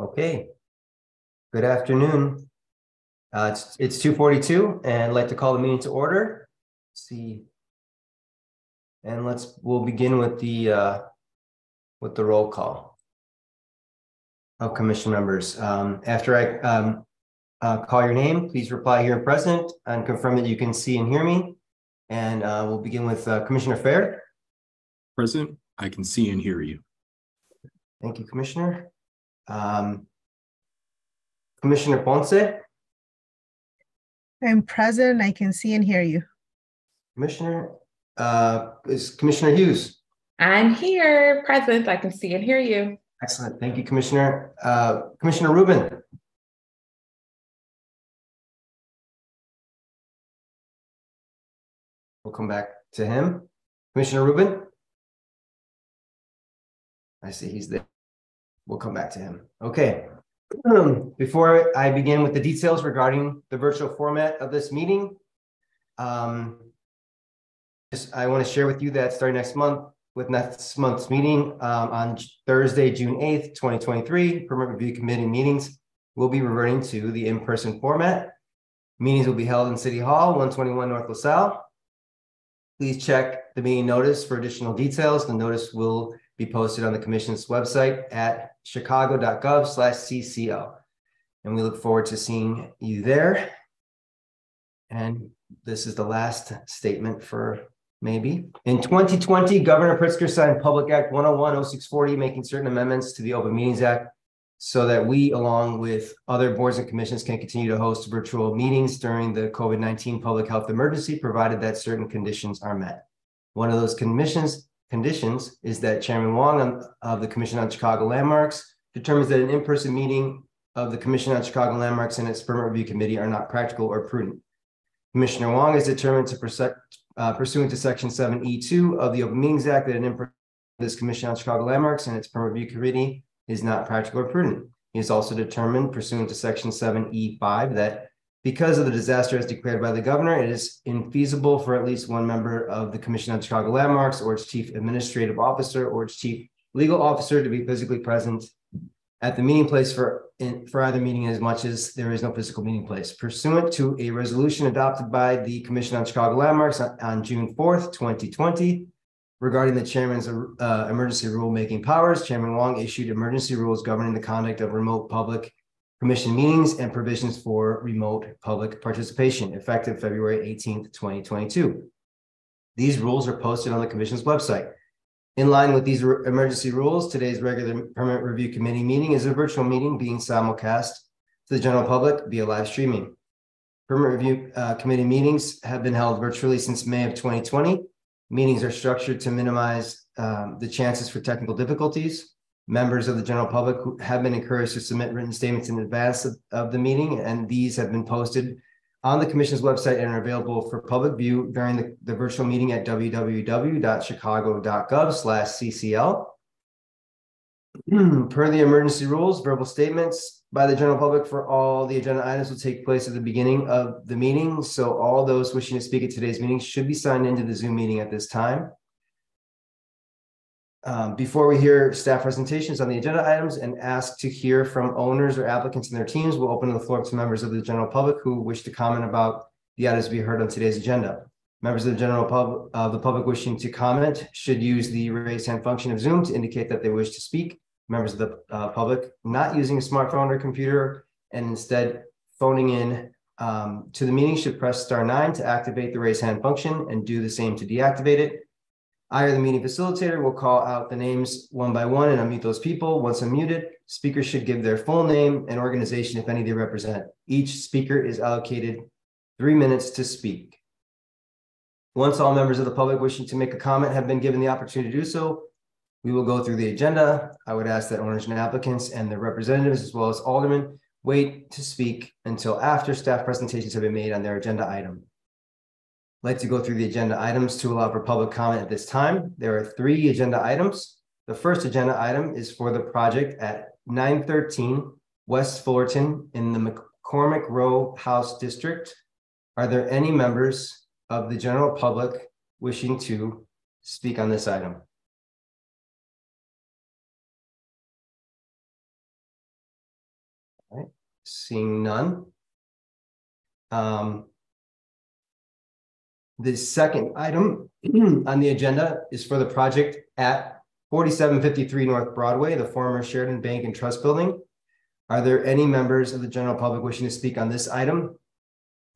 Okay. Good afternoon. Uh, it's, it's two forty-two and I'd like to call the meeting to order. See. And let's, we'll begin with the, uh, with the roll call. Of commission members. Um, after I, um, uh, call your name, please reply here present and confirm that you can see and hear me. And, uh, we'll begin with, uh, Commissioner Fair. Present, I can see and hear you. Thank you, Commissioner. Um. Commissioner Ponce, I'm present. I can see and hear you. Commissioner, uh, is Commissioner Hughes? I'm here, present. I can see and hear you. Excellent. Thank you, Commissioner. Uh, Commissioner Rubin? We'll come back to him. Commissioner Rubin? I see he's there. We'll come back to him. Okay. Before I begin with the details regarding the virtual format of this meeting, um, just, I want to share with you that starting next month, with next month's meeting, um, on Thursday, June eighth, twenty twenty-three, permit review committee meetings will be reverting to the in-person format. Meetings will be held in City Hall, one twenty-one North LaSalle. Please check the meeting notice for additional details. The notice will be posted on the commission's website at chicago.gov slash CCO. And we look forward to seeing you there. And this is the last statement for maybe. In 2020, Governor Pritzker signed Public Act 101 0640, making certain amendments to the Open Meetings Act so that we, along with other boards and commissions, can continue to host virtual meetings during the COVID-19 public health emergency, provided that certain conditions are met. One of those commissions, conditions is that Chairman Wong of the Commission on Chicago Landmarks determines that an in-person meeting of the Commission on Chicago Landmarks and its permit review committee are not practical or prudent. Commissioner Wong is determined to uh, pursuant to section seven E two of the Open Meetings Act that an in-person this Commission on Chicago Landmarks and its permit review committee is not practical or prudent. He is also determined pursuant to section seven E five that because of the disaster as declared by the governor, it is infeasible for at least one member of the Commission on Chicago Landmarks or its chief administrative officer or its chief legal officer to be physically present at the meeting place for in for either meeting as much as there is no physical meeting place pursuant to a resolution adopted by the Commission on Chicago Landmarks on, on June fourth, twenty twenty. Regarding the chairman's uh emergency rulemaking powers, Chairman Wong issued emergency rules governing the conduct of remote public commission meetings and provisions for remote public participation effective February eighteenth, twenty twenty-two. These rules are posted on the commission's website. In line with these emergency rules, today's regular permit review committee meeting is a virtual meeting being simulcast to the general public via live streaming. Permit review uh, committee meetings have been held virtually since May of twenty twenty. Meetings are structured to minimize um, the chances for technical difficulties. Members of the general public who have been encouraged to submit written statements in advance of, of the meeting, and these have been posted on the commission's website and are available for public view during the, the virtual meeting at www.chicago.gov slash CCL. Per the emergency rules, verbal statements by the general public for all the agenda items will take place at the beginning of the meeting. So all those wishing to speak at today's meeting should be signed into the Zoom meeting at this time. Um, before we hear staff presentations on the agenda items and ask to hear from owners or applicants and their teams, we'll open the floor to members of the general public who wish to comment about the items to be heard on today's agenda. Members of the general public, uh, the public wishing to comment should use the raise hand function of Zoom to indicate that they wish to speak. Members of the uh, public not using a smartphone or computer and instead phoning in um, to the meeting should press star nine to activate the raise hand function and do the same to deactivate it. I or the meeting facilitator will call out the names one by one and unmute those people. Once unmuted, speakers should give their full name and organization, if any they represent. Each speaker is allocated three minutes to speak. Once all members of the public wishing to make a comment have been given the opportunity to do so, we will go through the agenda. I would ask that owners and applicants and their representatives, as well as aldermen, wait to speak until after staff presentations have been made on their agenda item. I'd Like to go through the agenda items to allow for public comment at this time. There are three agenda items. The first agenda item is for the project at nine thirteen West Fullerton in the McCormick Row House District. Are there any members of the general public wishing to speak on this item? Seeing none. Um, the second item on the agenda is for the project at forty-seven fifty-three North Broadway, the former Sheridan Bank and Trust Building. Are there any members of the general public wishing to speak on this item?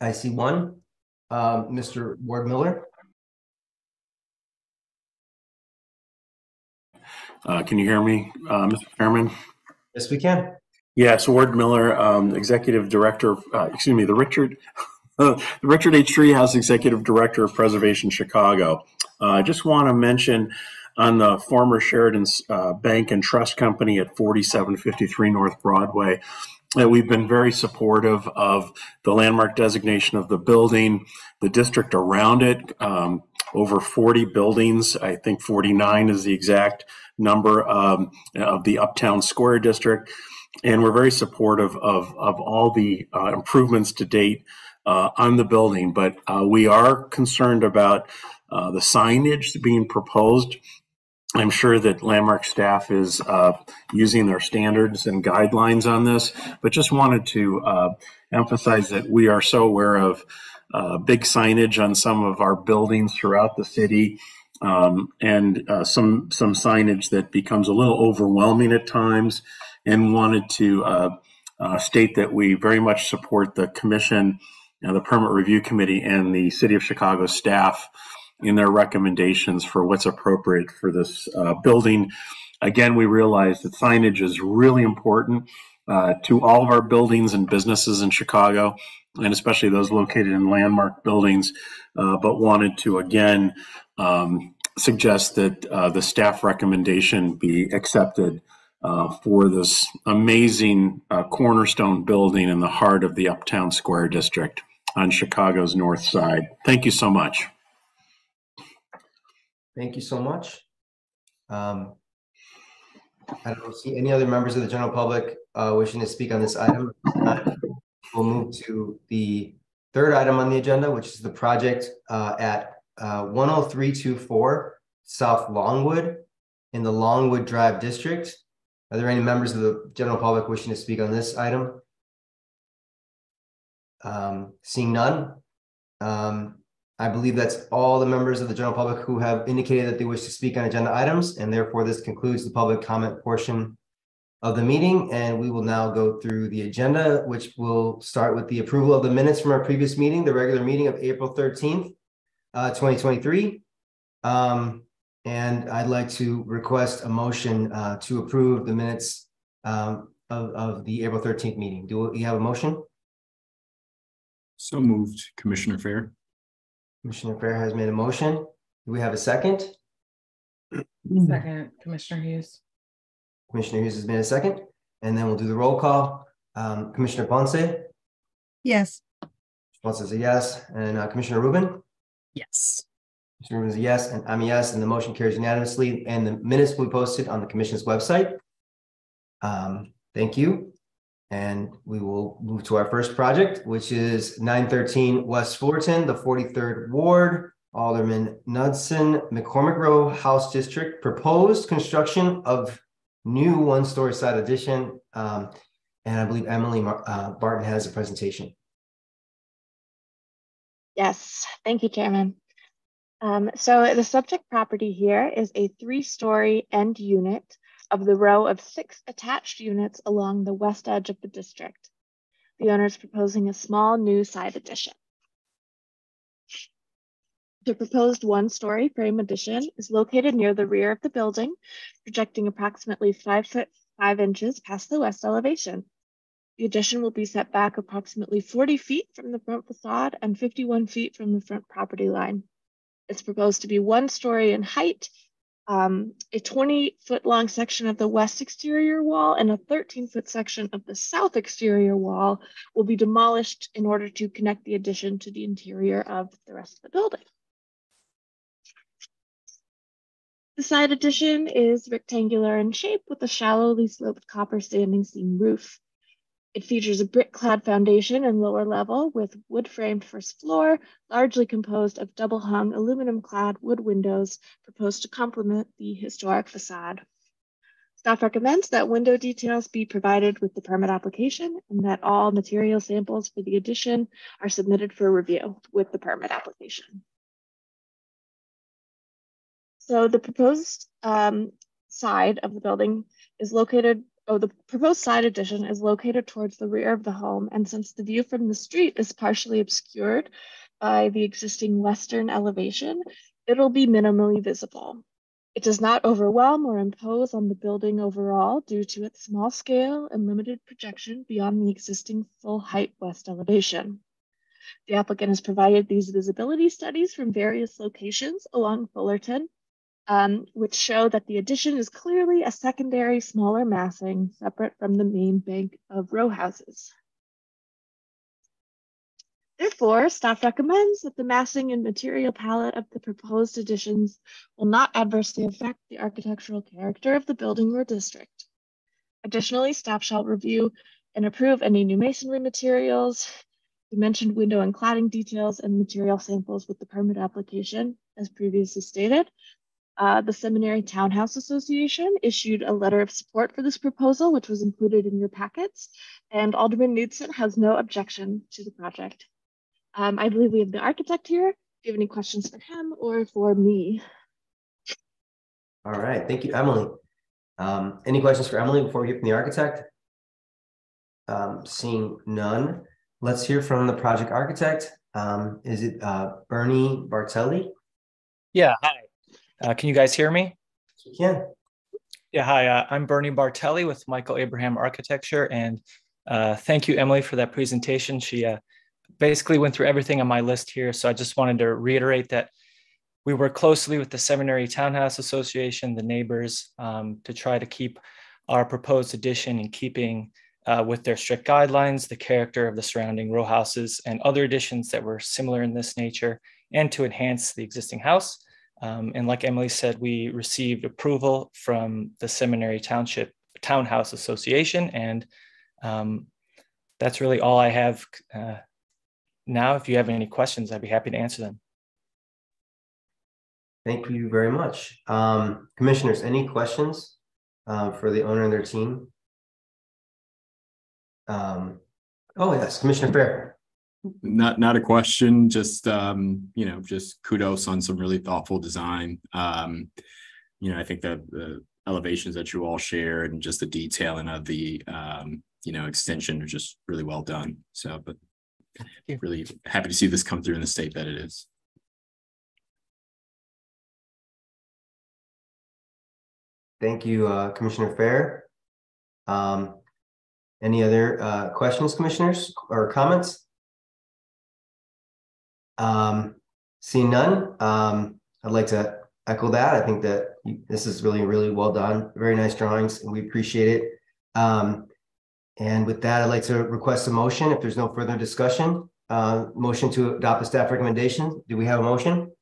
I see one. Um, Mr. Ward Miller. Uh, Can you hear me, uh, Mr. Chairman? Yes, we can. Yes, Ward Miller, um, Executive Director, uh, excuse me, the Richard, Richard H. Driehaus Executive Director of Preservation Chicago. Uh, I just want to mention on the former Sheridan uh, Bank and Trust Company at 4753 North Broadway, that we've been very supportive of the landmark designation of the building, the district around it, um, over 40 buildings, I think 49 is the exact number um, of the Uptown Square District. And we're very supportive of, of all the uh, improvements to date uh, on the building. But uh, we are concerned about uh, the signage being proposed. I'm sure that Landmark staff is uh, using their standards and guidelines on this, but just wanted to uh, emphasize that we are so aware of big signage on some of our buildings throughout the city um, and uh, some some signage that becomes a little overwhelming at times, and wanted to uh, uh, state that we very much support the commission, the permit review committee, and the city of Chicago staff in their recommendations for what's appropriate for this uh, building. Again, we realize that signage is really important uh, to all of our buildings and businesses in Chicago, and especially those located in landmark buildings. Uh, but wanted to again um, suggest that uh, the staff recommendation be accepted uh, for this amazing uh, cornerstone building in the heart of the Uptown Square District on Chicago's north side. Thank you so much. Thank you so much. Um, I don't see any other members of the general public uh, wishing to speak on this item. We'll move to the third item on the agenda, which is the project uh, at uh, 10324 South Longwood in the Longwood Drive District. Are there any members of the general public wishing to speak on this item? Um, seeing none, um, I believe that's all the members of the general public who have indicated that they wish to speak on agenda items, and therefore this concludes the public comment portion of the meeting. And we will now go through the agenda, which will start with the approval of the minutes from our previous meeting, the regular meeting of April 13th, uh, 2023. Um, and I'd like to request a motion uh, to approve the minutes um, of, of the April 13th meeting. Do we have a motion? So moved, Commissioner Fair. Commissioner Fair has made a motion. Do we have a second? Second, Commissioner Hughes. Commissioner Hughes has made a second, and then we'll do the roll call. Um, Commissioner Ponce? Yes. Ponce is a yes, and uh, Commissioner Rubin? Yes. Mr. Rubin is a yes, and I'm a yes, and the motion carries unanimously, and the minutes will be posted on the commission's website. Um, thank you. And we will move to our first project, which is nine thirteen West Fullerton, the forty-third Ward, Alderman Knudsen, McCormick Row House District, proposed construction of new one-story side addition. Um, and I believe Emily uh, Barton has a presentation. Yes, thank you, Chairman. Um, so the subject property here is a three-story end unit of the row of six attached units along the west edge of the district. The owner is proposing a small new side addition. The proposed one-story frame addition is located near the rear of the building, projecting approximately five foot five inches past the west elevation. The addition will be set back approximately 40 feet from the front facade and 51 feet from the front property line. It's proposed to be one story in height um, a 20 foot long section of the west exterior wall and a 13 foot section of the south exterior wall will be demolished in order to connect the addition to the interior of the rest of the building. The side addition is rectangular in shape with a shallowly sloped copper standing seam roof. It features a brick-clad foundation and lower level with wood-framed first floor, largely composed of double-hung aluminum-clad wood windows proposed to complement the historic facade. Staff recommends that window details be provided with the permit application and that all material samples for the addition are submitted for review with the permit application. So the proposed um, side of the building is located, oh, the proposed side addition is located towards the rear of the home. And since the view from the street is partially obscured by the existing western elevation, it'll be minimally visible. It does not overwhelm or impose on the building overall due to its small scale and limited projection beyond the existing full height west elevation. The applicant has provided these visibility studies from various locations along Fullerton, um, which show that the addition is clearly a secondary smaller massing separate from the main bank of row houses. Therefore, staff recommends that the massing and material palette of the proposed additions will not adversely affect the architectural character of the building or district. Additionally, staff shall review and approve any new masonry materials, the mentioned window and cladding details and material samples with the permit application, as previously stated. Uh, the Seminary Townhouse Association issued a letter of support for this proposal, which was included in your packets, and Alderman Knudsen has no objection to the project. Um, I believe we have the architect here. Do you have any questions for him or for me? All right, thank you, Emily. Um, any questions for Emily before we hear from the architect? Um, seeing none, let's hear from the project architect. Um, is it uh, Bernie Bartelli? Yeah, hi. Uh, can you guys hear me? Can. Yeah, hi. Uh, I'm Bernie Bartelli with Michael Abraham Architecture, and uh, thank you, Emily, for that presentation. She uh, basically went through everything on my list here. So I just wanted to reiterate that we work closely with the Seminary Townhouse Association, the neighbors, um, to try to keep our proposed addition in keeping uh, with their strict guidelines, the character of the surrounding row houses, and other additions that were similar in this nature, and to enhance the existing house. Um, and like Emily said, we received approval from the Seminary Township Townhouse Association, and um, that's really all I have uh, now. If you have any questions, I'd be happy to answer them. Thank you very much. Um, commissioners, any questions uh, for the owner and their team? Um, oh, yes, Commissioner Fair. Not, not a question, just, um, you know, just kudos on some really thoughtful design. Um, you know, I think that the elevations that you all shared and just the detailing of the, um, you know, extension are just really well done. So, but really happy to see this come through in the state that it is. Thank you, uh, Commissioner Fair. Um, any other uh, questions, commissioners, or comments? Um, seeing none, um, I'd like to echo that. I think that this is really, really well done. Very nice drawings, and we appreciate it. Um, and with that, I'd like to request a motion if there's no further discussion. Uh, motion to adopt the staff recommendation. Do we have a motion?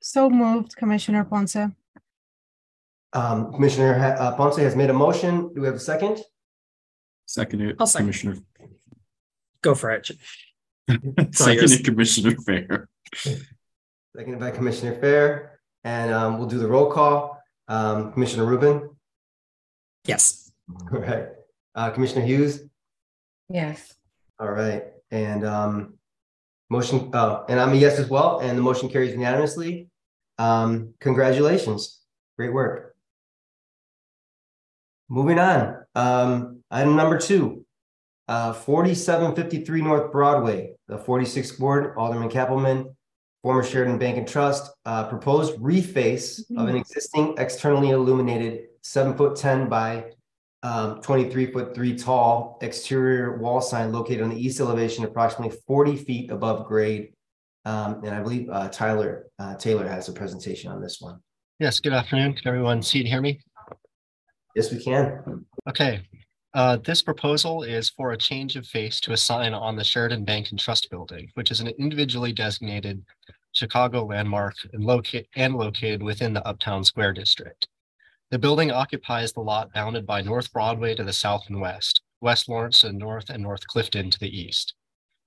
So moved, Commissioner Ponce. Um, Commissioner Ha- uh, Ponce has made a motion. Do we have a second? Second, I'll second. Commissioner, Go for it. It's all Commissioner Fair. Seconded by Commissioner Fair, and um, we'll do the roll call. Um, Commissioner Rubin, Yes. all right. Uh, Commissioner Hughes, Yes. all right, and um, motion. Oh, and I'm a yes as well, and the motion carries unanimously. Um, congratulations, great work. Moving on, um, item number two, uh, forty-seven fifty-three North Broadway, the forty-sixth ward, Alderman Cappleman, former Sheridan Bank and Trust, uh, proposed reface of an existing externally illuminated seven foot ten by um, twenty-three foot three tall exterior wall sign located on the east elevation, approximately forty feet above grade. Um, and I believe uh, Tyler uh, Taylor has a presentation on this one. Yes, good afternoon. Can everyone see and hear me? Yes, we can. Okay. Uh, this proposal is for a change of face to a sign on the Sheridan Bank and Trust Building, which is an individually designated Chicago landmark and locate and located within the Uptown Square District. The building occupies the lot bounded by North Broadway to the south and west, West Lawrence the north, and North Clifton to the east.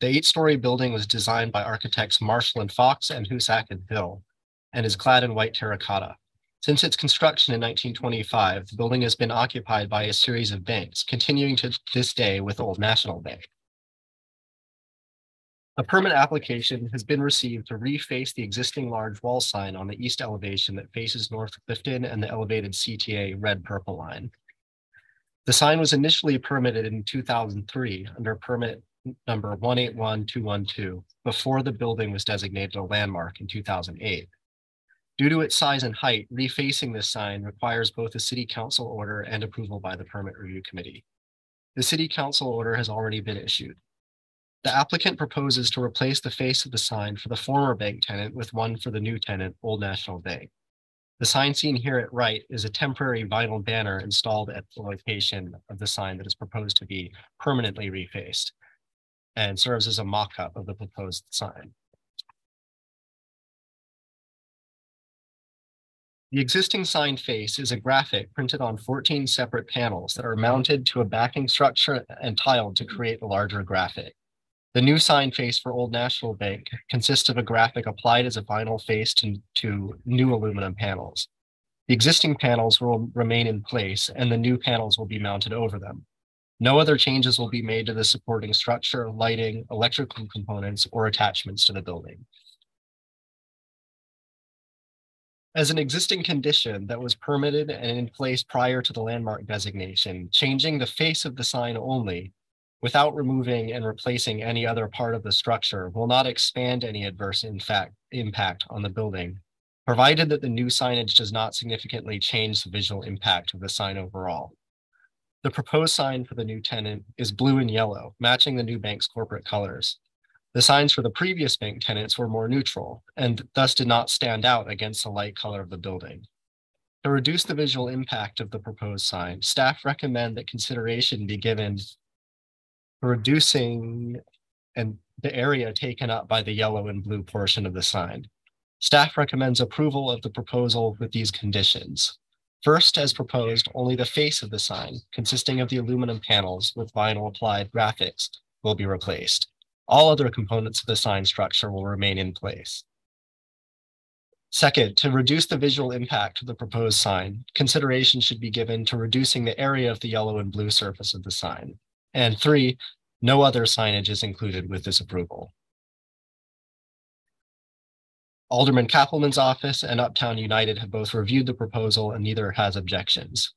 The eight-story building was designed by architects Marshall and Fox and Huszagh and Hill, and is clad in white terracotta. Since its construction in 1925, the building has been occupied by a series of banks, continuing to this day with Old National Bank. A permit application has been received to reface the existing large wall sign on the east elevation that faces North Clifton and the elevated CTA red purple line. The sign was initially permitted in 2003 under permit number 181212 before the building was designated a landmark in 2008. Due to its size and height, refacing this sign requires both a city council order and approval by the permit review committee. The city council order has already been issued. The applicant proposes to replace the face of the sign for the former bank tenant with one for the new tenant, Old National Bank. The sign seen here at right is a temporary vinyl banner installed at the location of the sign that is proposed to be permanently refaced and serves as a mock-up of the proposed sign. The existing sign face is a graphic printed on 14 separate panels that are mounted to a backing structure and tiled to create a larger graphic. The new sign face for Old National Bank consists of a graphic applied as a vinyl face to, to new aluminum panels. The existing panels will remain in place and the new panels will be mounted over them. No other changes will be made to the supporting structure, lighting, electrical components, or attachments to the building. As an existing condition that was permitted and in place prior to the landmark designation, changing the face of the sign only without removing and replacing any other part of the structure will not expand any adverse in fact, impact on the building, provided that the new signage does not significantly change the visual impact of the sign overall. The proposed sign for the new tenant is blue and yellow, matching the new bank's corporate colors. The signs for the previous bank tenants were more neutral and thus did not stand out against the light color of the building. To reduce the visual impact of the proposed sign, staff recommend that consideration be given reducing and the area taken up by the yellow and blue portion of the sign. Staff recommends approval of the proposal with these conditions. First, as proposed, only the face of the sign, consisting of the aluminum panels with vinyl applied graphics, will be replaced. All other components of the sign structure will remain in place. Second, to reduce the visual impact of the proposed sign, consideration should be given to reducing the area of the yellow and blue surface of the sign. And three, no other signage is included with this approval. Alderman Cappleman's office and Uptown United have both reviewed the proposal and neither has objections.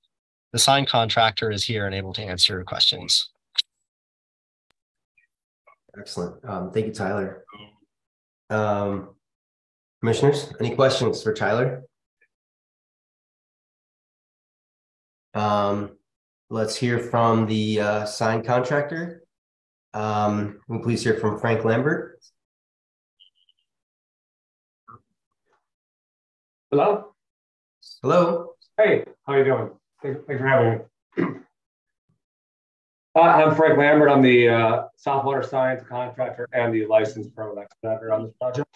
The sign contractor is here and able to answer your questions. Excellent. Um, thank you, Tyler. Um, commissioners, any questions for Tyler? Um, let's hear from the uh, sign contractor. Um, can we please hear from Frank Lambert? Hello? Hello? Hey, how are you doing? Thanks for having me. Uh, I'm Frank Lambert. I'm the uh, South Water Signs contractor and the licensed permit expediter on this project.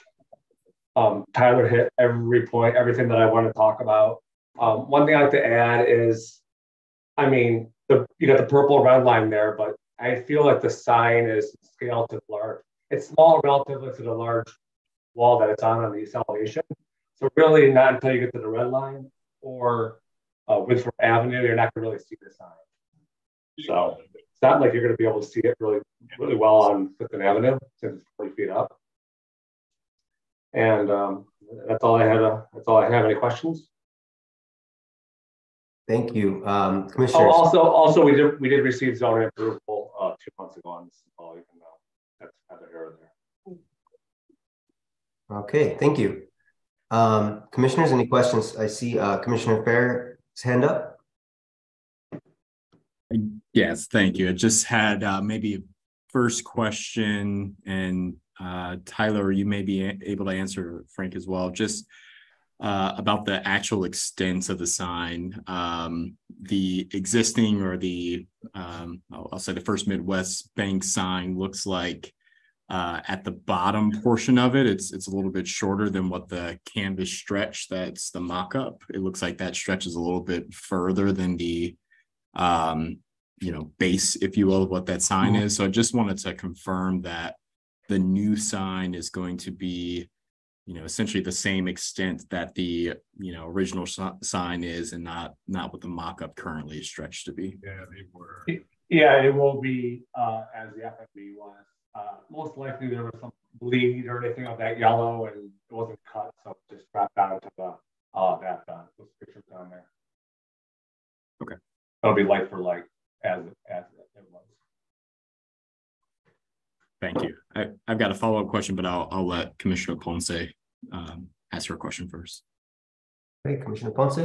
Um, Tyler hit every point, everything that I want to talk about. Um, one thing I'd like to add is, I mean, the you got the purple red line there, but I feel like the sign is scaled to large. It's small relatively to the large wall that it's on on the elevation. So really, not until you get to the red line or uh, Winthrop Avenue, you're not going to really see the sign. So it's not like you're going to be able to see it really, really well on Fifth Avenue since it's 40 feet up. And um, that's all I had. Uh, that's all I have. Any questions? Thank you, um, Oh, commissioners. also, also we did we did receive zoning approval uh, two months ago on this. Oh, even though that's neither here or there. Okay, thank you. Um, commissioners, any questions? I see uh, Commissioner Fair's hand up. Yes, thank you. I just had uh, maybe a first question and uh, Tyler, you may be able to answer Frank as well, just uh, about the actual extent of the sign. Um, the existing or the, um, I'll, I'll say the First Midwest Bank sign looks like uh, at the bottom portion of it, it's it's a little bit shorter than what the canvas stretch that's the mock-up. It looks like that stretches a little bit further than the um, you know, base, if you will, of what that sign is. So I just wanted to confirm that the new sign is going to be, you know, essentially the same extent that the, you know, original si- sign is and not, not what the mock-up currently is stretched to be. Yeah, they were. Yeah, it will be, uh, as the FMB was. Uh, most likely there was some bleed or anything of that yellow and it wasn't cut, so it just wrapped out into the, uh, that, uh, those pictures down there. Okay. that'll be like for like as, as it was. Thank you. I, I've got a follow-up question, but I'll, I'll let Commissioner Ponce, um, ask her question first. Okay, Commissioner Ponce?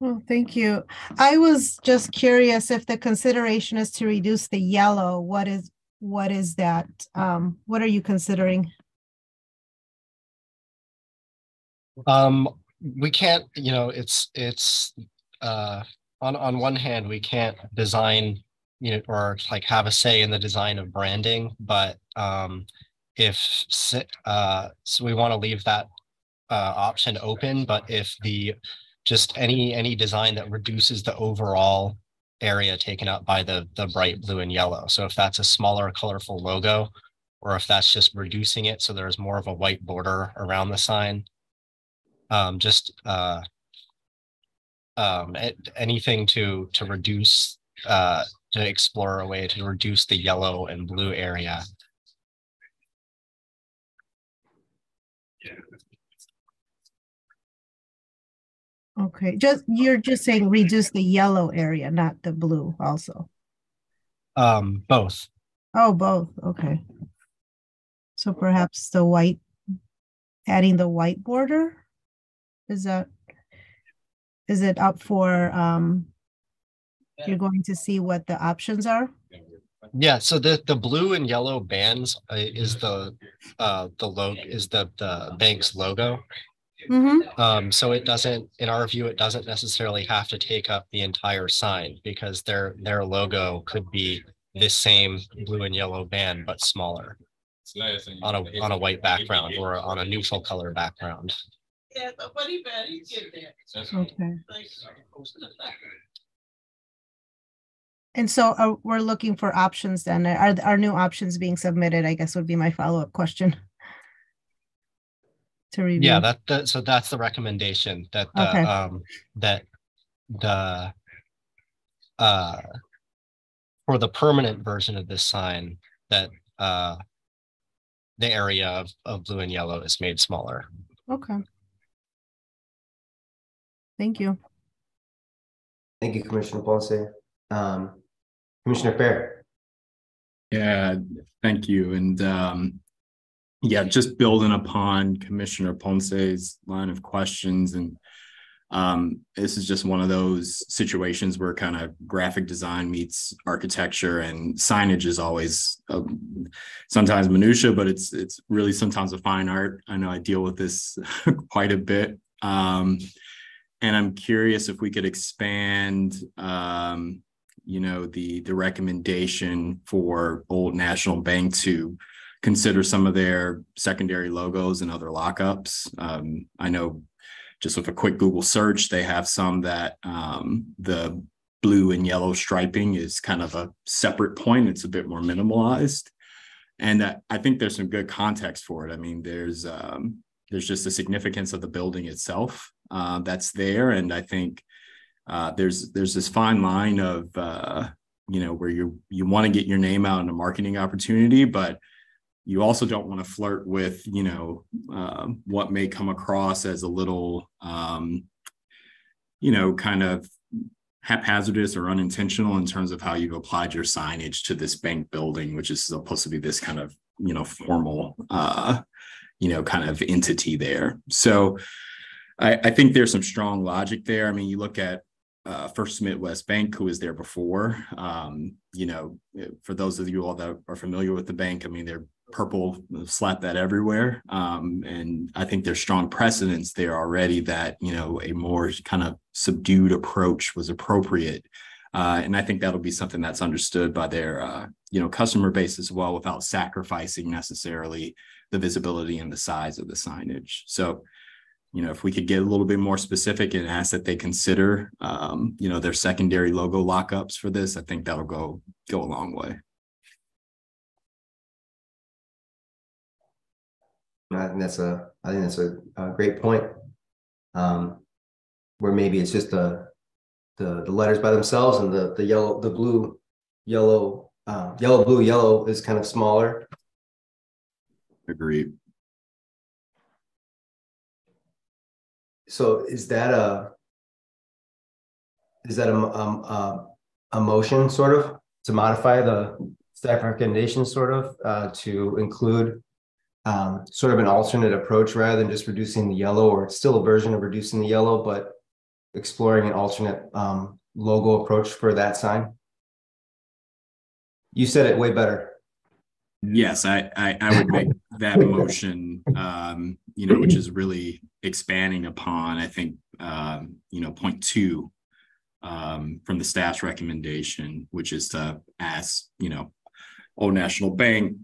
Well, thank you. I was just curious if the consideration is to reduce the yellow, what is, what is that? Um, what are you considering? Um, we can't, you know, it's, it's, uh, on, on one hand, we can't design, you know, or like have a say in the design of branding, but, um, if, uh, so we want to leave that, uh, option open, but if the, just any, any design that reduces the overall area taken up by the, the bright blue and yellow. So if that's a smaller colorful logo, or if that's just reducing it, so there's more of a white border around the sign, um, just uh, um, anything to to reduce uh, to explore a way to reduce the yellow and blue area. Okay, just, you're just saying reduce the yellow area, not the blue also. Um, both. Oh, both, okay. So perhaps the white, adding the white border? Is that, is it up for, um, you're going to see what the options are? Yeah. So the the blue and yellow bands uh, is the uh, the logo is the the bank's logo. Mm-hmm, Um, so it doesn't, in our view, it doesn't necessarily have to take up the entire sign because their their logo could be this same blue and yellow band but smaller on a on a white background or on a neutral color background. Okay. And so uh, we're looking for options then. Are, are new options being submitted, I guess would be my follow-up question. To review. Yeah, that, that so that's the recommendation that Okay. the um that the uh for the permanent version of this sign that uh the area of of blue and yellow is made smaller. Okay. Thank you. Thank you, Commissioner Ponce. Um, Commissioner Fair? Yeah, thank you. And um, yeah, just building upon Commissioner Ponce's line of questions and um, this is just one of those situations where kind of graphic design meets architecture and signage is always um, sometimes minutia, but it's it's really sometimes a fine art. I know I deal with this quite a bit. Um, and I'm curious if we could expand um, you know the the recommendation for Old National Bank to consider some of their secondary logos and other lockups. Um, I know just with a quick Google search, they have some that um, the blue and yellow striping is kind of a separate point. It's a bit more minimalized, and uh, I think there's some good context for it. I mean, there's um, there's just the significance of the building itself uh, that's there, and I think uh, there's there's this fine line of uh, you know where you you want to get your name out in a marketing opportunity, but you also don't want to flirt with you know uh, what may come across as a little um, you know kind of haphazardous or unintentional in terms of how you've applied your signage to this bank building which is supposed to be this kind of you know formal uh, you know kind of entity there. So I, I think there's some strong logic there i mean you look at uh, First Midwest Bank, who was there before. Um, you know, for those of you all that are familiar with the bank, I mean, they're purple, slap that everywhere. Um, and I think there's strong precedents there already that, you know, a more kind of subdued approach was appropriate. Uh, and I think that'll be something that's understood by their, uh, you know, customer base as well without sacrificing necessarily the visibility and the size of the signage. So, you know, if we could get a little bit more specific and ask that they consider, um, you know, their secondary logo lockups for this, I think that'll go go a long way. I think that's a, I think that's a, a great point. Um, where maybe it's just the, the, the letters by themselves and the, the yellow, the blue, yellow, uh, yellow, blue, yellow is kind of smaller. Agreed. So is that a, is that a, uh, a motion sort of to modify the staff recommendation sort of, uh, to include um, sort of an alternate approach rather than just reducing the yellow or it's still a version of reducing the yellow, but exploring an alternate, um, logo approach for that sign? You said it way better. Yes, I, I, I would make that motion, um, you know, which is really expanding upon, I think, um, you know, point two um, from the staff's recommendation, which is to ask, you know, Old National Bank,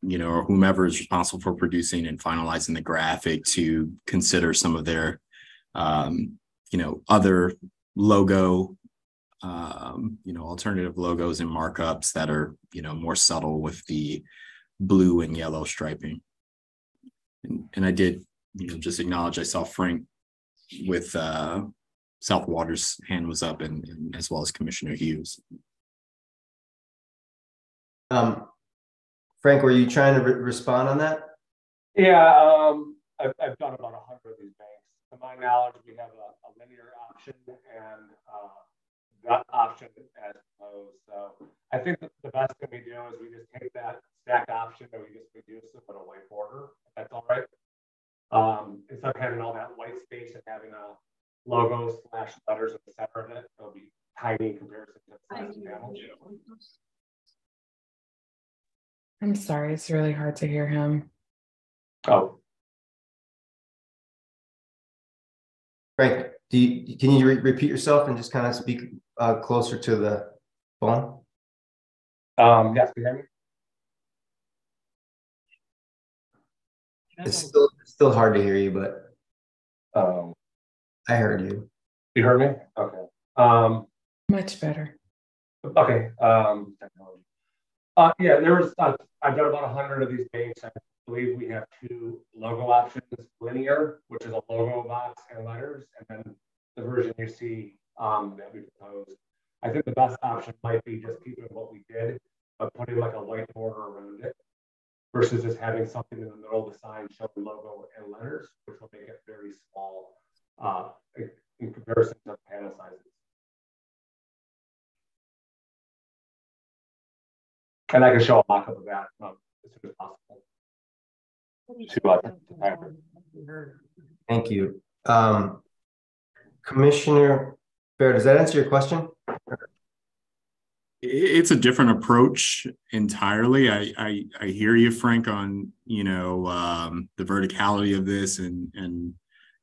you know, or whomever is responsible for producing and finalizing the graphic to consider some of their, um, you know, other logo, um, you know, alternative logos and markups that are, you know, more subtle with the blue and yellow striping. And, and I did, you know, just acknowledge I saw Frank with uh, South Waters' hand was up, and, and as well as Commissioner Hughes. Um, Frank, were you trying to re respond on that? Yeah, um, I've, I've done about a hundred of these banks. To my knowledge, we have a, a linear option and uh, that option as opposed. So I think the best thing we do is we just take that stack option and we just reduce it with a white border. If that's all right. Um, instead of having all that white space and having a logo slash letters in the center of it, it'll be tiny in comparison to the size of the panel. I'm sorry, it's really hard to hear him. Oh. Frank, do you, can you re repeat yourself and just kind of speak uh, closer to the phone? Um, yes, can you hear me? It's still, it's still hard to hear you, but um, I heard you. You heard me? Okay. Um, Much better. Okay. Um, technology. Uh, yeah, there was, uh, I've done about 100 of these banks. I believe we have two logo options linear, which is a logo box and letters, and then the version you see um, that we proposed. I think the best option might be just keeping what we did, but putting like a white border around it versus just having something in the middle of the sign showing logo and letters, which will make it very small uh, in comparison to panel sizes. And I can show a mock-up of that um, as soon as possible. Thank you. Um, Commissioner Fair, does that answer your question? It's a different approach entirely. I, I, I hear you, Frank, on you know um, the verticality of this, and and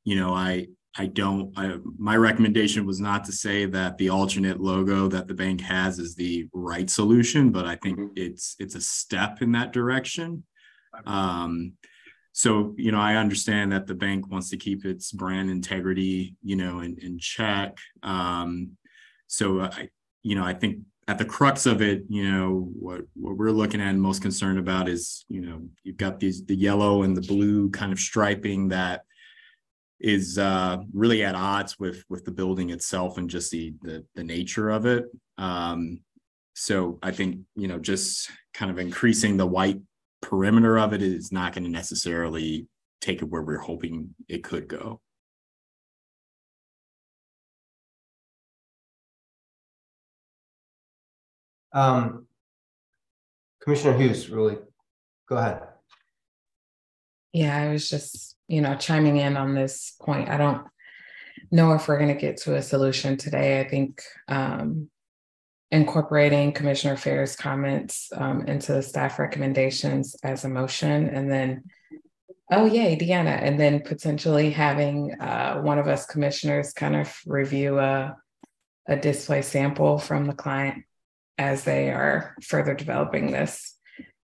you know I I don't. I, my recommendation was not to say that the alternate logo that the bank has is the right solution, but I think mm-hmm. it's it's a step in that direction. Um, so you know, I understand that the bank wants to keep its brand integrity, you know, in, in check. Um, so I, you know, I think at the crux of it, you know, what what we're looking at and most concerned about is, you know, you've got these the yellow and the blue kind of striping that is uh, really at odds with with the building itself and just the the, the nature of it. Um, so I think you know just kind of increasing the white perimeter of it is not going to necessarily take it where we're hoping it could go. Um, Commissioner Hughes, really, go ahead. Yeah, I was just, you know, chiming in on this point. I don't know if we're going to get to a solution today. I think um, incorporating Commissioner Fair's comments um, into the staff recommendations as a motion, and then, oh, yay, Deanna, and then potentially having uh, one of us commissioners kind of review a, a display sample from the client as they are further developing this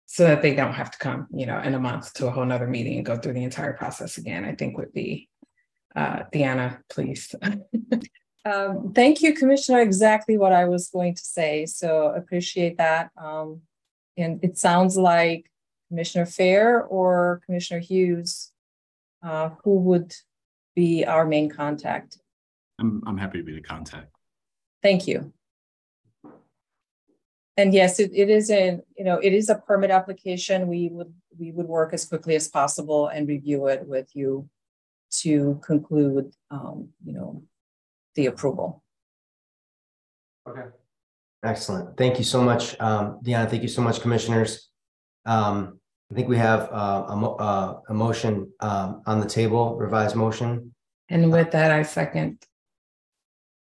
so that they don't have to come, you know, in a month to a whole nother meeting and go through the entire process again, I think would be, uh, Deanna, please. um, thank you, Commissioner. Exactly what I was going to say. So appreciate that. Um, and it sounds like Commissioner Fair or Commissioner Hughes, uh, who would be our main contact? I'm, I'm happy to be the contact. Thank you. And yes, it, it is a, you know, it is a permit application. We would, we would work as quickly as possible and review it with you to conclude, um, you know, the approval. Okay. Excellent. Thank you so much, um, Deanna. Thank you so much, commissioners. Um, I think we have uh, a, mo- uh, a motion um, on the table, revised motion. And with that, I second.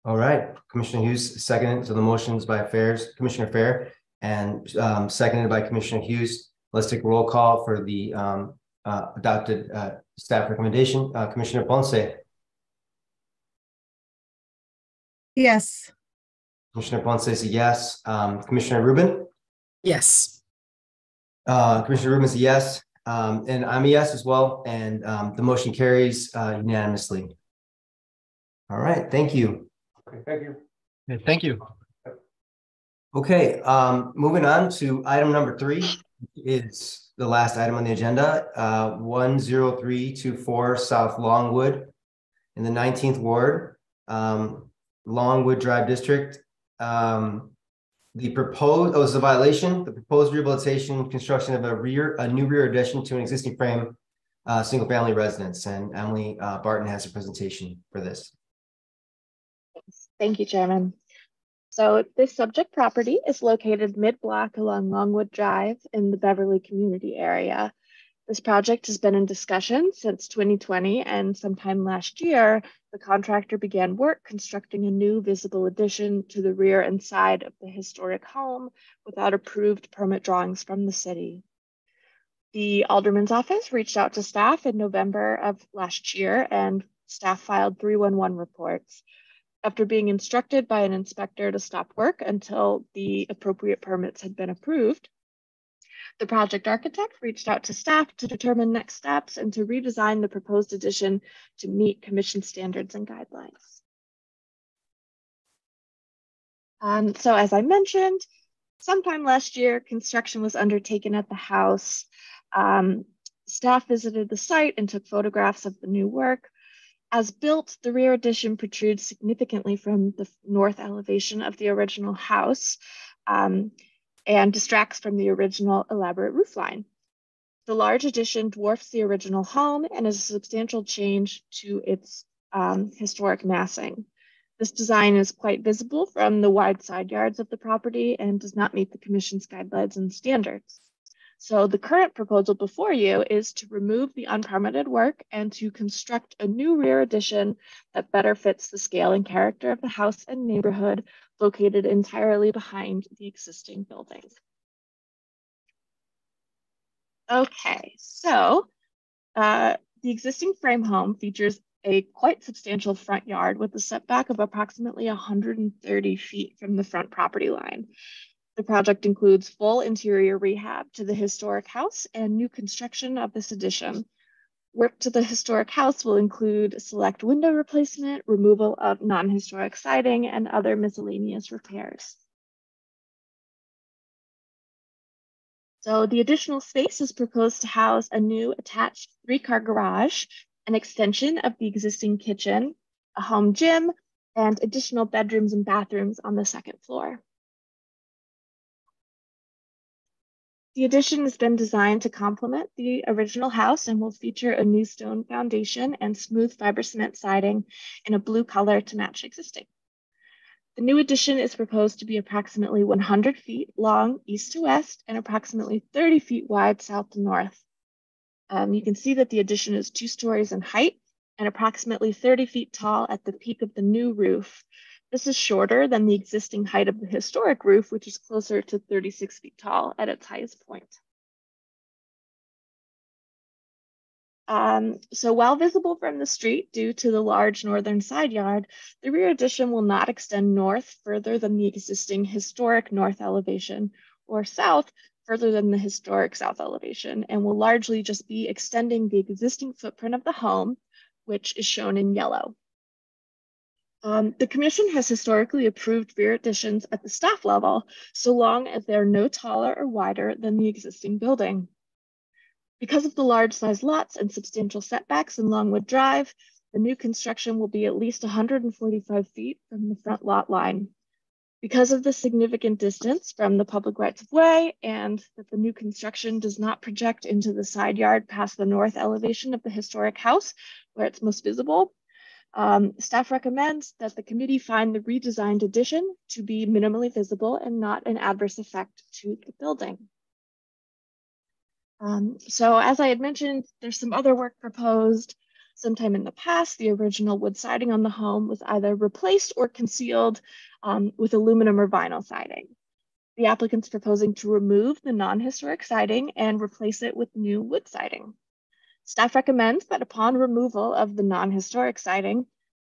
All right, Commissioner Hughes, seconded. So the motions by Fairs, Commissioner Fair, and um, seconded by Commissioner Hughes. Let's take a roll call for the um, uh, adopted uh, staff recommendation. Uh, Commissioner Ponce, Yes, Commissioner Ponce is a yes. Um, Commissioner Rubin, Yes. uh, Commissioner Rubin is a yes. Um, and I'm a yes as well. And um, the motion carries uh, unanimously. All right, thank you. Okay, thank you. Yeah, Thank you. Okay, um, moving on to item number three is the last item on the agenda, uh, one zero three two four South Longwood in the nineteenth ward, um, Longwood Drive District. Um, the proposed, oh, it's a violation, the proposed rehabilitation, construction of a rear, a new rear addition to an existing frame, uh, single family residence, and Emily, uh, Barton has a presentation for this. Thank you, Chairman. So this subject property is located mid-block along Longwood Drive in the Beverly community area. This project has been in discussion since 2020 and sometime last year, the contractor began work constructing a new visible addition to the rear and side of the historic home without approved permit drawings from the city. The Alderman's office reached out to staff in November of last year and staff filed 311 reports after being instructed by an inspector to stop work until the appropriate permits had been approved. The project architect reached out to staff to determine next steps and to redesign the proposed addition to meet commission standards and guidelines. Um, so as I mentioned, sometime last year, construction was undertaken at the house. Um, staff visited the site and took photographs of the new work. As built, the rear addition protrudes significantly from the north elevation of the original house um, and distracts from the original elaborate roofline. The large addition dwarfs the original home and is a substantial change to its um, historic massing. This design is quite visible from the wide side yards of the property and does not meet the Commission's guidelines and standards. So the current proposal before you is to remove the unpermitted work and to construct a new rear addition that better fits the scale and character of the house and neighborhood located entirely behind the existing building. Okay, so uh, the existing frame home features a quite substantial front yard with a setback of approximately 130 feet from the front property line. The project includes full interior rehab to the historic house and new construction of this addition. Work to the historic house will include select window replacement, removal of non-historic siding, and other miscellaneous repairs. So the additional space is proposed to house a new attached three-car garage, an extension of the existing kitchen, a home gym, and additional bedrooms and bathrooms on the second floor. The addition has been designed to complement the original house and will feature a new stone foundation and smooth fiber cement siding in a blue color to match existing. The new addition is proposed to be approximately 100 feet long east to west and approximately 30 feet wide south to north. Um, you can see that the addition is two stories in height and approximately 30 feet tall at the peak of the new roof. This is shorter than the existing height of the historic roof, which is closer to 36 feet tall at its highest point. Um, so while visible from the street due to the large northern side yard, the rear addition will not extend north further than the existing historic north elevation or south further than the historic south elevation and will largely just be extending the existing footprint of the home, which is shown in yellow. Um, the commission has historically approved rear additions at the staff level so long as they're no taller or wider than the existing building. Because of the large size lots and substantial setbacks in Longwood Drive, the new construction will be at least 145 feet from the front lot line. Because of the significant distance from the public rights of way and that the new construction does not project into the side yard past the north elevation of the historic house where it's most visible, um, staff recommends that the committee find the redesigned addition to be minimally visible and not an adverse effect to the building. Um, so as I had mentioned, there's some other work proposed. Sometime in the past, the original wood siding on the home was either replaced or concealed um, with aluminum or vinyl siding. The applicant's proposing to remove the non-historic siding and replace it with new wood siding. Staff recommends that upon removal of the non-historic siding,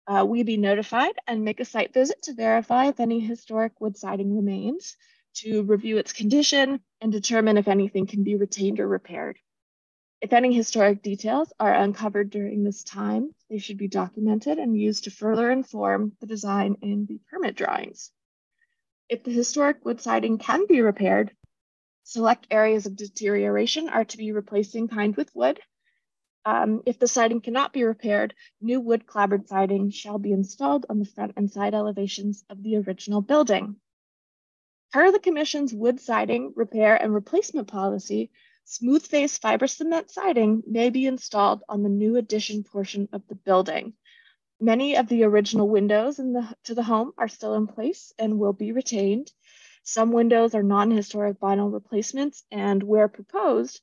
uh, we be notified and make a site visit to verify if any historic wood siding remains, to review its condition and determine if anything can be retained or repaired. If any historic details are uncovered during this time, they should be documented and used to further inform the design in the permit drawings. If the historic wood siding can be repaired, select areas of deterioration are to be replaced in kind with wood. Um, if the siding cannot be repaired, new wood clapboard siding shall be installed on the front and side elevations of the original building. Per the Commission's wood siding repair and replacement policy, Smooth face fiber cement siding may be installed on the new addition portion of the building. Many of the original windows in the, to the home are still in place and will be retained. Some windows are non-historic vinyl replacements and where proposed,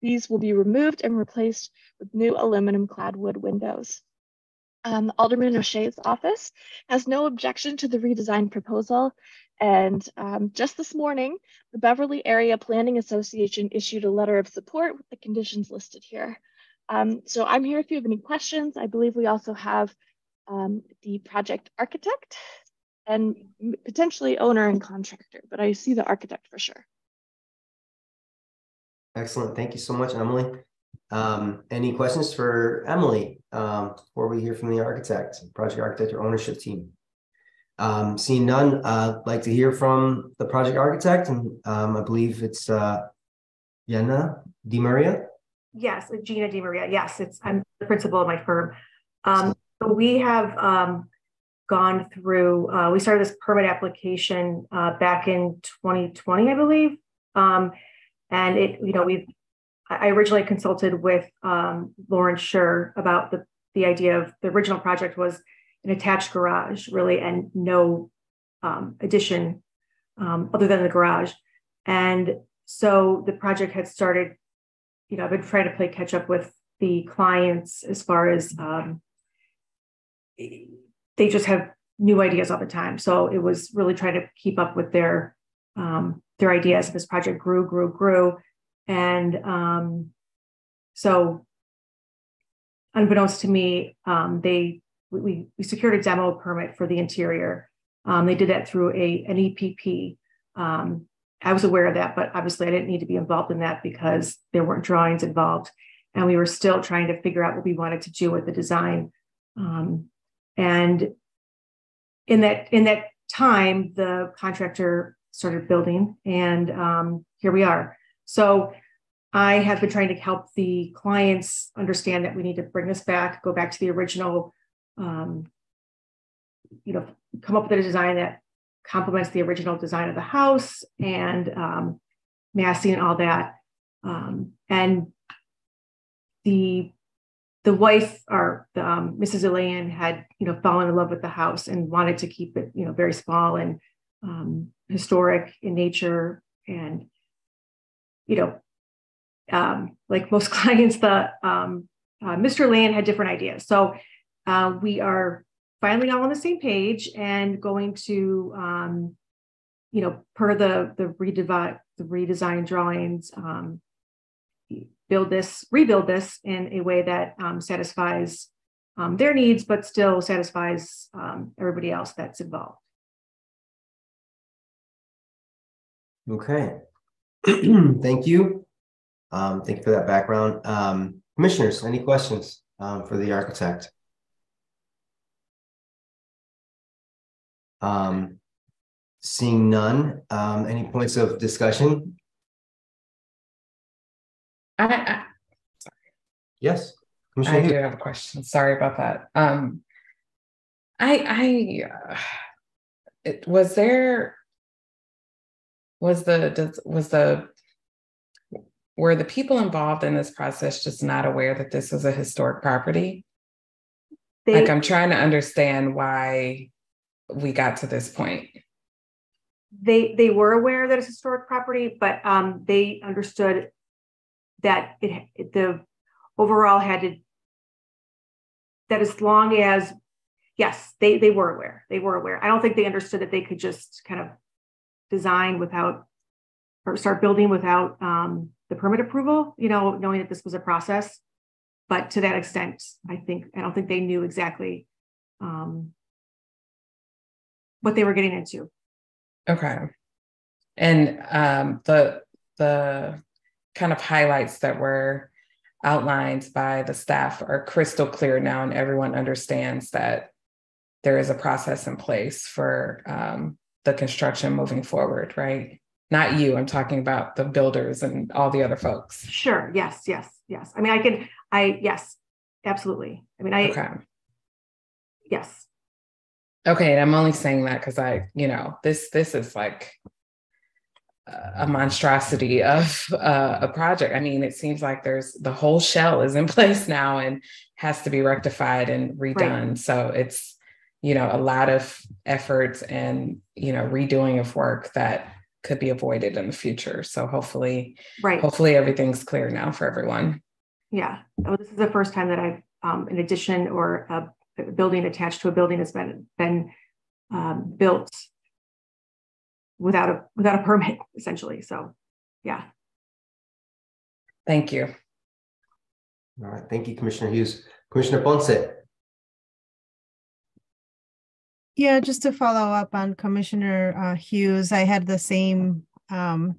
these will be removed and replaced with new aluminum clad wood windows. Um, Alderman O'Shea's office has no objection to the redesign proposal and um, just this morning, the Beverly Area Planning Association issued a letter of support with the conditions listed here. Um, so I'm here if you have any questions. I believe we also have um, the project architect and potentially owner and contractor, but I see the architect for sure. Excellent. Thank you so much, Emily. Um, any questions for Emily um, before we hear from the architect, project architect or ownership team? Um, seeing none, uh, I'd like to hear from the project architect, and um, I believe it's uh, Jenna Di Maria. Yes, Gina Di Maria. Yes, it's I'm the principal of my firm. Um, so we have um, gone through. Uh, we started this permit application uh, back in 2020, I believe, um, and it. You know, we've. I originally consulted with um, Lauren Schur about the the idea of the original project was an attached garage, really, and no um, addition um, other than the garage. And so the project had started, you know, I've been trying to play catch up with the clients as far as um, they just have new ideas all the time. So it was really trying to keep up with their um, their ideas. This project grew, grew, grew, and um, so unbeknownst to me, um, they we, we secured a demo permit for the interior. Um, they did that through a an EPP. Um, I was aware of that, but obviously I didn't need to be involved in that because there weren't drawings involved, and we were still trying to figure out what we wanted to do with the design. Um, and in that in that time, the contractor started building, and um, here we are. So I have been trying to help the clients understand that we need to bring this back, go back to the original um, you know, come up with a design that complements the original design of the house and um, massing and all that. Um, and the the wife or the, um, Mrs. Elaine had you know fallen in love with the house and wanted to keep it you know very small and um, historic in nature and you know um, like most clients the um, uh, Mr. Lane had different ideas so uh, we are finally all on the same page and going to, um, you know, per the the redesign the redesign drawings, um, build this, rebuild this in a way that um, satisfies um, their needs, but still satisfies everybody else that's involved. Okay, thank you. Um, thank you for that background. Um, commissioners, any questions um, for the architect? Um, seeing none, um, any points of discussion? I, I, Yes. I Commissioner do have a question. Sorry about that. Um, I, I, uh, it, was there, was the, was the, were the people involved in this process just not aware that this was a historic property? They, Like, I'm trying to understand why we got to this point. they, they were aware that it's historic property, but, um, they understood that it, it- the overall had to, that as long as, yes, they, they were aware, they were aware. I don't think they understood that they could just kind of design without, or start building without, um, the permit approval, you know, knowing that this was a process. But to that extent, I think, I don't think they knew exactly, um, what they were getting into. Okay. And um, the the kind of highlights that were outlined by the staff are crystal clear now, and everyone understands that there is a process in place for um, the construction moving forward, right? Not you. I'm talking about the builders and all the other folks. Sure. Yes. Yes. Yes. I mean, I can. I yes, absolutely. I mean, I Okay. yes. Okay, and I'm only saying that because I, you know, this this is like a monstrosity of uh, a project. I mean, it seems like there's the whole shell is in place now and has to be rectified and redone. So it's, you know, a lot of efforts and you know redoing of work that could be avoided in the future. So hopefully, Right. hopefully everything's clear now for everyone. Yeah. Well, this is the first time that I've um, an addition or a, a building attached to a building that's been been um, built without a without a permit, essentially. So, yeah. Thank you. All right. Thank you, Commissioner Hughes. Commissioner Ponce. Yeah, just to follow up on Commissioner uh, Hughes, I had the same um,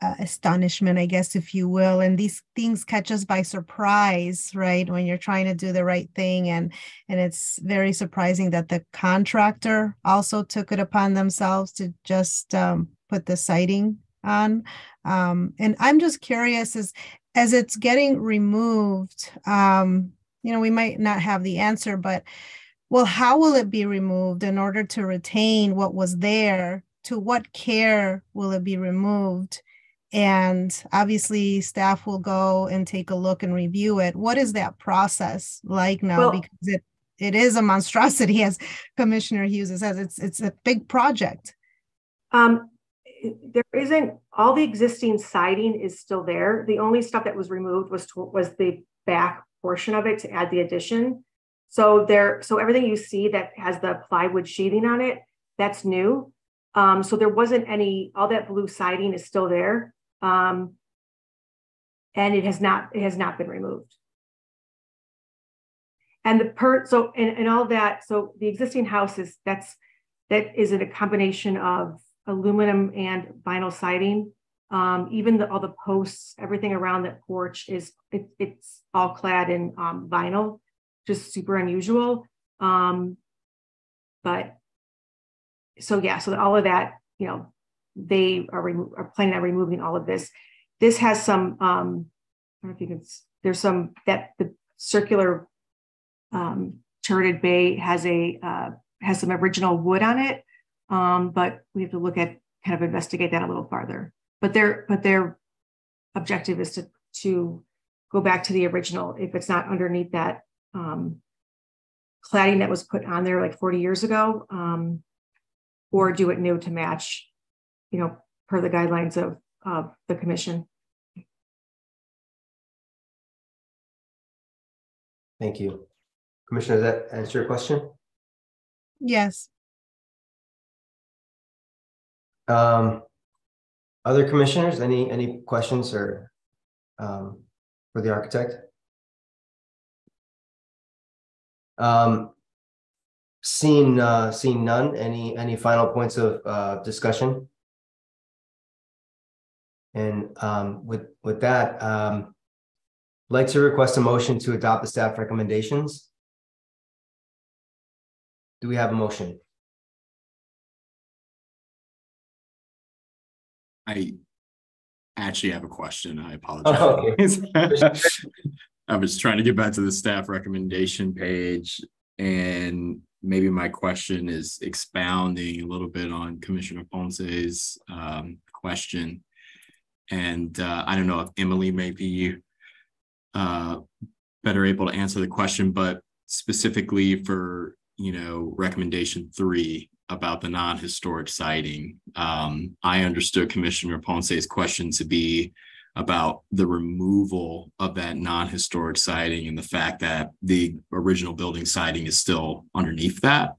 uh, astonishment, I guess, if you will. And these things catch us by surprise, right? When you're trying to do the right thing, and and it's very surprising that the contractor also took it upon themselves to just um, put the siding on. Um, and I'm just curious as as it's getting removed. Um, you know, we might not have the answer, but well, how will it be removed in order to retain what was there? To what care will it be removed? And obviously, staff will go and take a look and review it. What is that process like now? Well- because it it is a monstrosity, as Commissioner Hughes says. It's it's a big project. Um, there isn't all the existing siding is still there. The only stuff that was removed was to, was the back portion of it to add the addition. So there, so everything you see that has the plywood sheathing on it, that's new. Um, so there wasn't any, all that blue siding is still there. Um, and it has not, it has not been removed. And the per, so, and, and all that, so the existing house is, that's, that is in a combination of aluminum and vinyl siding. Um, even the, all the posts, everything around that porch is, it, it's all clad in, um, vinyl just super unusual. Um, but so yeah, so all of that, you know, they are, remo- are planning on removing all of this. This has some, um, I don't know if you can, there's some that the circular um, turreted bay has a uh, has some original wood on it, um, but we have to look at kind of investigate that a little farther. But their but their objective is to to go back to the original if it's not underneath that um, cladding that was put on there like 40 years ago, um, or do it new to match, you know, per the guidelines of, of the commission. Thank you. Commissioner, does that answer your question? Yes. Um, other commissioners, any, any questions or, um, for the architect? Um, seeing, uh, seeing none, any, any final points of, uh, discussion? And, um, with, with that, um, I'd like to request a motion to adopt the staff recommendations. Do we have a motion? I actually have a question. I apologize. okay. I was trying to get back to the staff recommendation page and maybe my question is expounding a little bit on Commissioner Ponce's um, question. And uh, I don't know if Emily may be uh, better able to answer the question, but specifically for, you know, recommendation three about the non-historic siding, um, I understood Commissioner Ponce's question to be about the removal of that non-historic siding and the fact that the original building siding is still underneath that.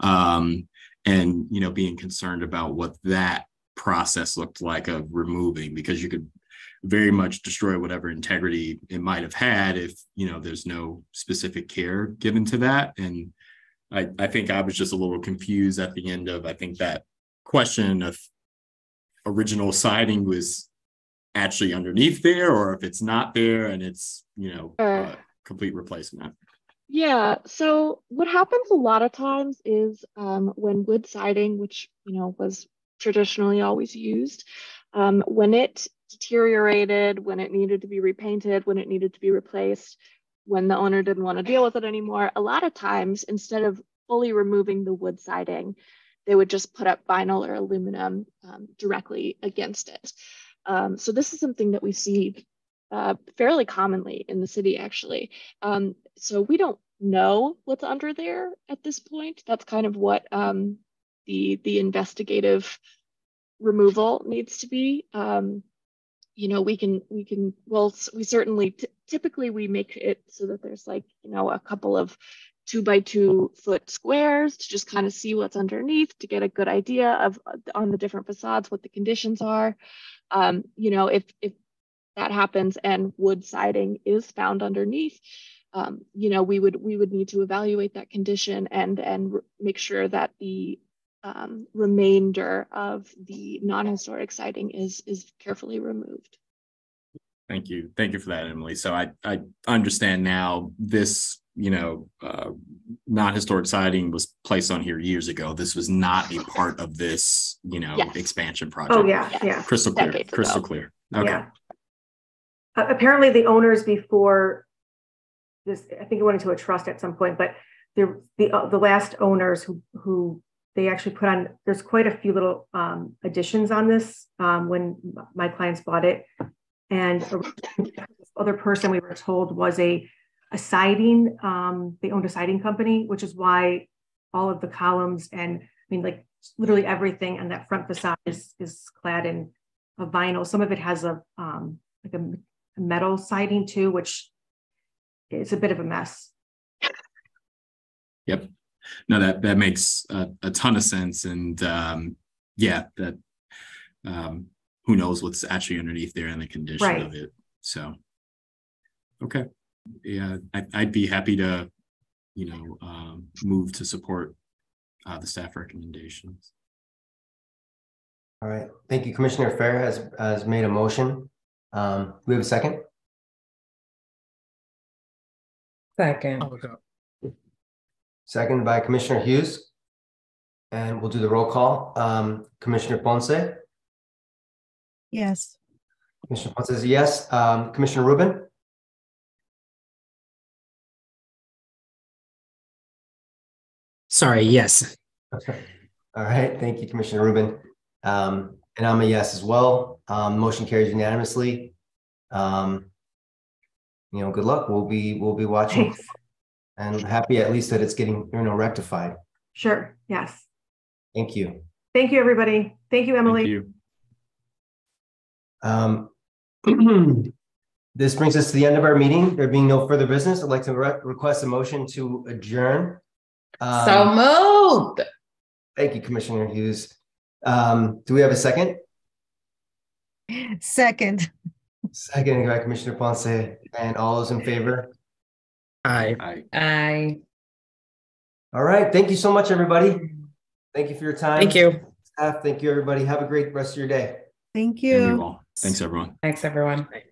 Um, and, you know, being concerned about what that process looked like of removing, because you could very much destroy whatever integrity it might have had if, you know, there's no specific care given to that. And I, I think I was just a little confused at the end of, I think that question of original siding was actually underneath there or if it's not there and it's you know uh, a complete replacement? Yeah so what happens a lot of times is um, when wood siding which you know was traditionally always used um, when it deteriorated when it needed to be repainted when it needed to be replaced when the owner didn't want to deal with it anymore a lot of times instead of fully removing the wood siding they would just put up vinyl or aluminum um, directly against it um, so this is something that we see uh, fairly commonly in the city, actually. Um, so we don't know what's under there at this point. That's kind of what um, the the investigative removal needs to be. Um, you know, we can we can well we certainly typically we make it so that there's like you know a couple of two by two foot squares to just kind of see what's underneath to get a good idea of on the different facades what the conditions are um, you know, if if that happens and wood siding is found underneath, um, you know, we would we would need to evaluate that condition and and make sure that the um, remainder of the non-historic siding is is carefully removed. Thank you. Thank you for that, Emily. So I I understand now this you know, uh, non-historic siding was placed on here years ago. This was not a part of this, you know, Yes. expansion project. Oh, yeah, yeah. Crystal clear, Decades ago. crystal clear. Okay. Yeah. Uh, apparently the owners before this, I think it went into a trust at some point, but the, the, uh, the last owners who, who they actually put on, there's quite a few little, um, additions on this, um, when my clients bought it. And this other person we were told was a, a siding, um, they owned a siding company, which is why all of the columns and, I mean, like literally everything on that front facade is, is clad in a vinyl. Some of it has a, um, like a a metal siding too, which is a bit of a mess. Yep. No, that that makes a, a ton of sense, and um, yeah, that um, who knows what's actually underneath there and the condition Right. of it. So, okay, yeah, I, I'd be happy to, you know, um, move to support uh, the staff recommendations. All right, thank you. Commissioner Fair has, has made a motion. Um, we have a second? Second. Second by Commissioner Hughes. And we'll do the roll call. Um, Commissioner Ponce, Yes. Commissioner Ponce says yes. Um, Commissioner Rubin, Sorry, yes. Okay. all right, thank you, Commissioner Rubin. Um, and I'm a yes as well. Um, motion carries unanimously. Um, you know, good luck. We'll be, we'll be watching Thanks. and happy at least that it's getting, you know, rectified. Sure. Yes. Thank you. Thank you, everybody. Thank you, Emily. Thank Emily. you. Um, this brings us to the end of our meeting. There being no further business, I'd like to re- request a motion to adjourn. Um, So moved. Thank you, Commissioner Hughes. Um, do we have a second? Second. Second by Commissioner Ponce and all those in favor. Aye. Aye. I. All right. Thank you so much, everybody. Thank you for your time. Thank you. Staff, thank you, everybody. Have a great rest of your day. Thank and you you. all. Thanks, everyone. Thanks, everyone. Aye.